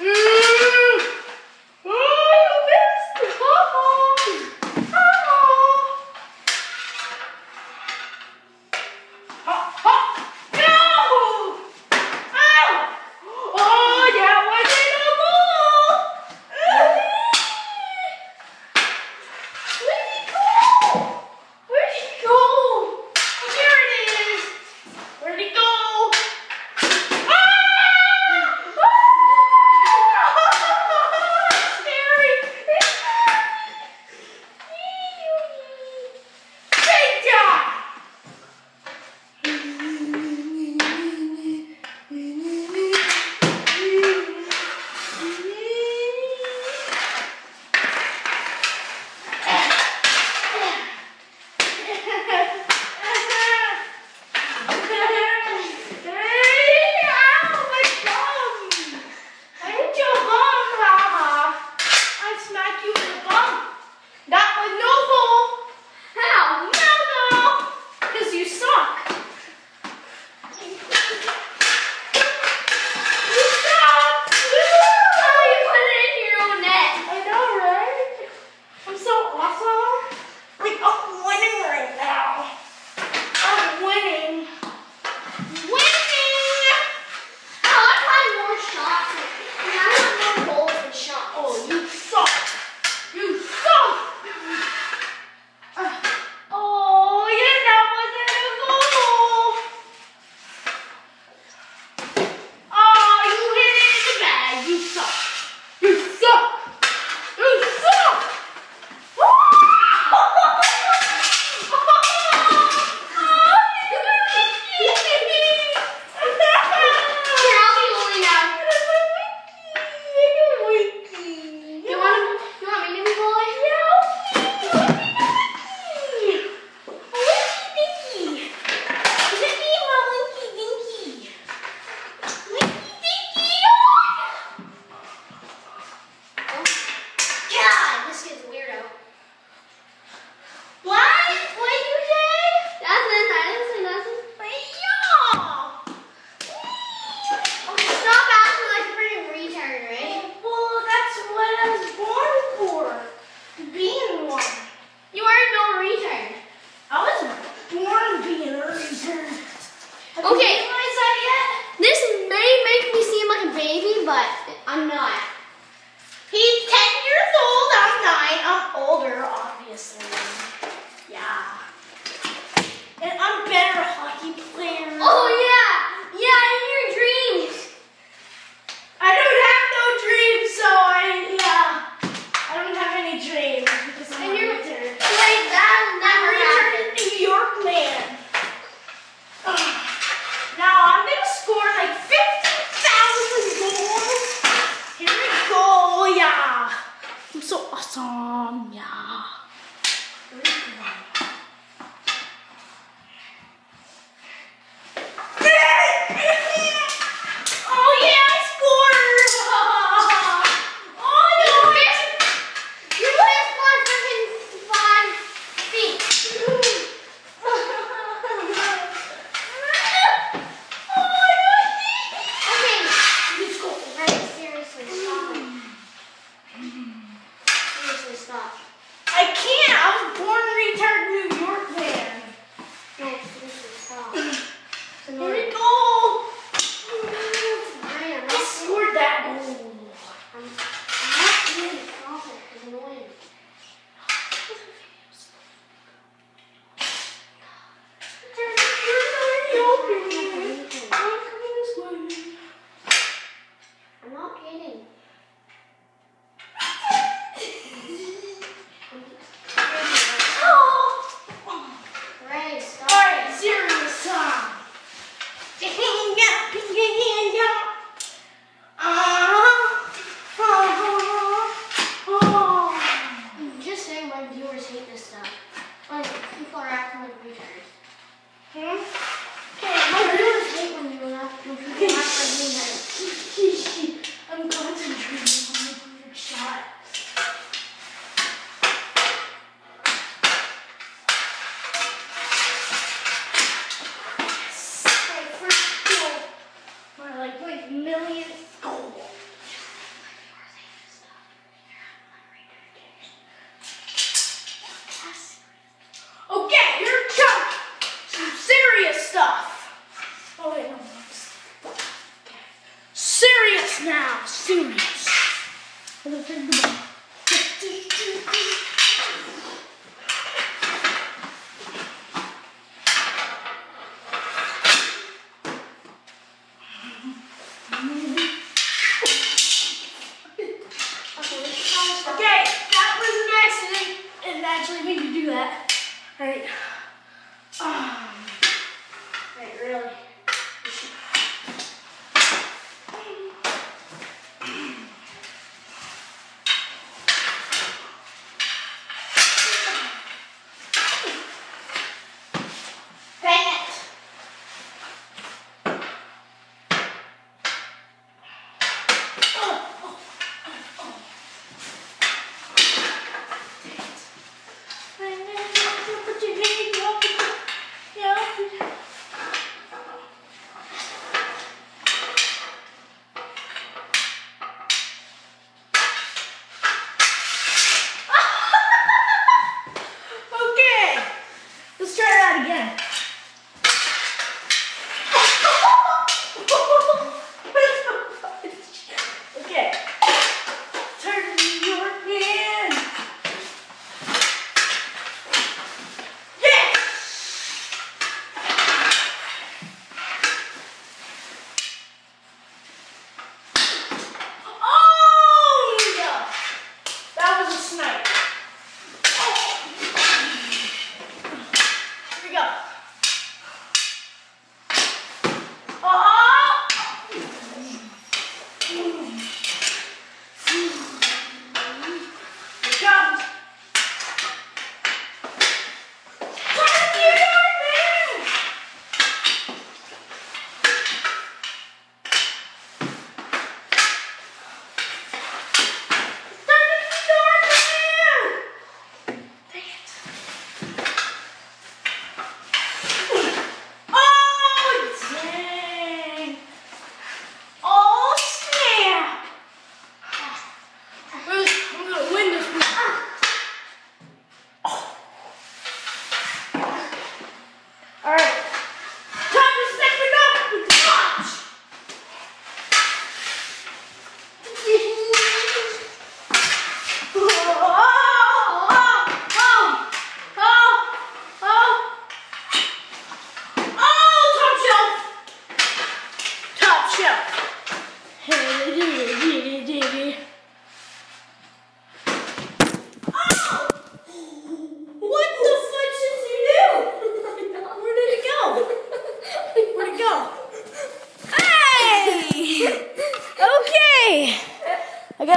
Mm. Hurry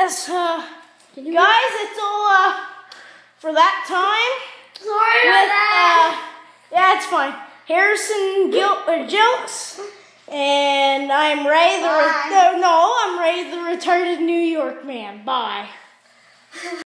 Yes. Uh, guys, it's all uh, for that time. Sorry with, that. Uh, yeah, it's fine. Harrison Gil- uh, or Jilks. And I'm Ray the... Re- no, no, I'm Ray the retarded New York man. Bye.